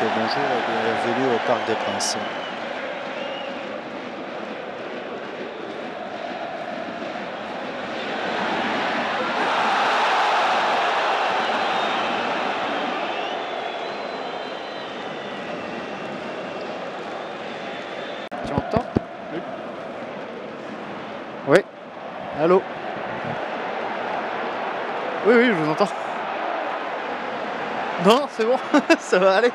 messieurs, bonjour et bienvenue au Parc des Princes. Tu m'entends? Oui. Oui. Allô? Oui, oui, je vous entends. Non, c'est bon, ça va aller.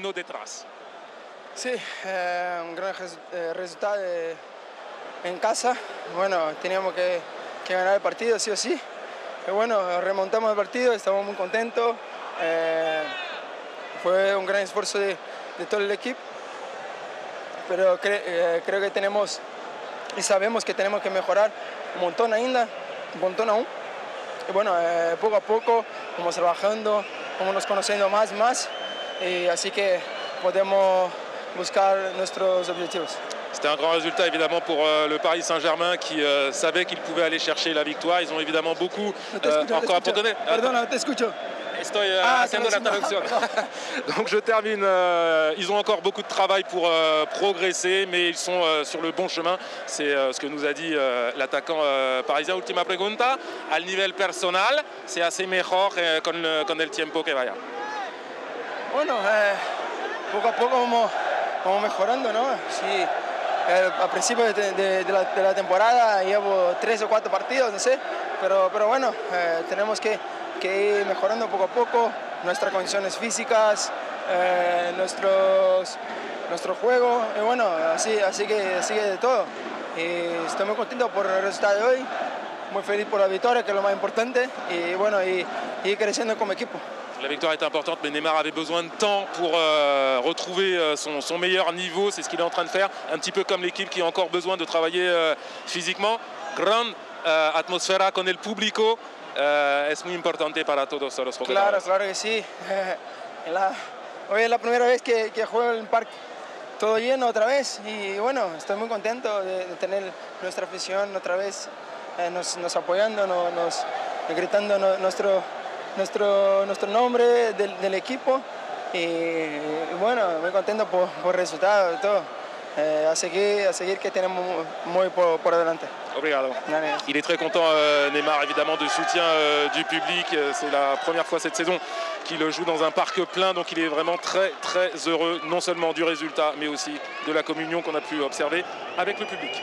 Uno detrás. Sí, eh, un gran eh, resultado en casa. Bueno, teníamos que, ganar el partido, sí o sí. Y bueno, remontamos el partido, estamos muy contentos. Eh, fue un gran esfuerzo de, todo el equipo. Pero cre- creo que tenemos y sabemos que tenemos que mejorar un montón ainda, un montón aún. Y bueno, poco a poco vamos trabajando, vamos conociendo más más. Y así que podemos buscar nuestros objetivos. C'était un grand résultat évidemment pour euh, le Paris Saint-Germain qui euh, savait qu'il pouvait aller chercher la victoire. Ils ont évidemment beaucoup euh, no encore à escucho. donner. Perdona, te escucho. Estoy euh, Ah, haciendo la traducción. traducción. Donc je termine. euh, ils ont encore beaucoup de travail pour euh, progresser, mais ils sont euh, sur le bon chemin. C'est euh, ce que nous a dit euh, l'attaquant euh, parisien. Ultima pregunta. Al nivel personal, se hace mejor eh, con, le- con el tiempo que vaya. Bueno, eh, poco a poco vamos, vamos mejorando, ¿no? Sí, eh, a principio de, la, temporada llevo tres o cuatro partidos, no sé, pero, pero bueno, eh, tenemos que, que ir mejorando poco a poco nuestras condiciones físicas, eh, nuestros, nuestro juego, y bueno, así, así que sigue de todo. Y estoy muy contento por el resultado de hoy, muy feliz por la victoria, que es lo más importante, y bueno, y, y creciendo como equipo. La victoire est importante, mais Neymar avait besoin de temps pour euh, retrouver euh, son, son meilleur niveau. C'est ce qu'il est en train de faire, un petit peu comme l'équipe qui a encore besoin de travailler euh, physiquement. Grande atmosfera con el público. es muy importante para todos los Claro, jugadores. claro que sí. La- hoy es la primera vez que, que juego en el parque todo lleno otra vez y bueno, estoy muy contento de, de tener nuestra afición otra vez eh, nos, nos apoyando, no- nos, gritando no- nuestro, nuestro, nuestro nombre del, del equipo y, y bueno, muy contento por, por el resultado y todo. Eh, a, seguir, a seguir que tenemos muy por, por delante. Obrigado. Il est très content, euh, Neymar, évidemment, du soutien euh, du public. Euh, C'est la première fois cette saison qu'il joue dans un parc plein, donc il est vraiment très, très heureux, non seulement du résultat, mais aussi de la communion qu'on a pu observer avec le public.